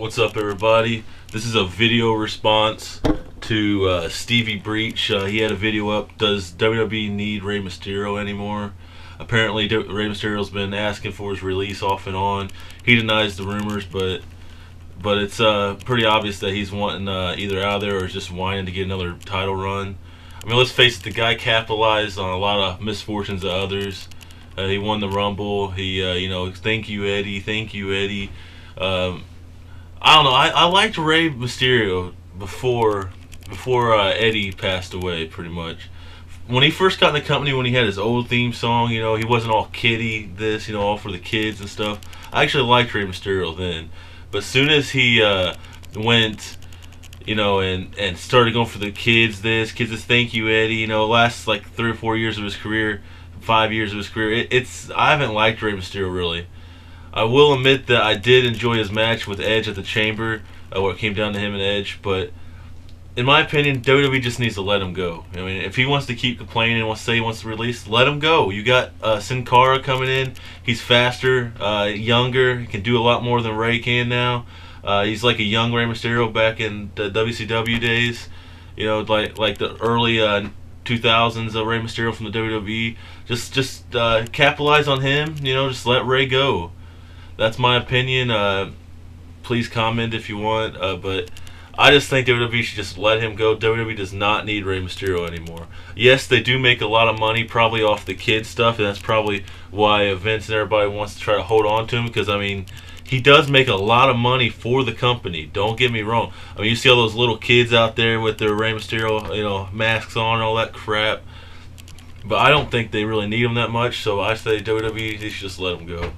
What's up, everybody? This is a video response to uh, Stevie Breech. Uh, he had a video up. Does WWE need Rey Mysterio anymore? Apparently, D- Rey Mysterio's been asking for his release off and on. He denies the rumors, but but it's uh, pretty obvious that he's wanting uh, either out of there or just whining to get another title run. I mean, let's face it, the guy capitalized on a lot of misfortunes of others. Uh, he won the Rumble. He, uh, you know, thank you, Eddie. Thank you, Eddie. Um, I don't know. I, I liked Rey Mysterio before before uh, Eddie passed away, pretty much. When he first got in the company, when he had his old theme song, you know, he wasn't all kiddie, this, you know, all for the kids and stuff. I actually liked Rey Mysterio then. But as soon as he uh, went, you know, and, and started going for the kids, this, kids, this, thank you, Eddie, you know, last like three or four years of his career, five years of his career, it, it's, I haven't liked Rey Mysterio really. I will admit that I did enjoy his match with Edge at the Chamber, uh, where it came down to him and Edge. But in my opinion, WWE just needs to let him go. I mean, if he wants to keep complaining and wants to say he wants to release, let him go. You got uh, Sin Cara coming in. He's faster, uh, younger. He can do a lot more than Rey can now. Uh, he's like a young Rey Mysterio back in the WCW days. You know, like like the early 2000s of Rey Mysterio from the WWE. Just just uh, capitalize on him. You know, just let Rey go that's my opinion. Uh, please comment if you want. Uh, but I just think WWE should just let him go. WWE does not need Rey Mysterio anymore. Yes, they do make a lot of money probably off the kid stuff, and that's probably why Vince and everybody wants to try to hold on to him because I mean. He does make a lot of money for the company. Don't get me wrong. I mean, you see all those little kids out there with their Rey Mysterio, you know, masks on, and all that crap. But I don't think they really need him that much. So I say WWE, they should just let him go.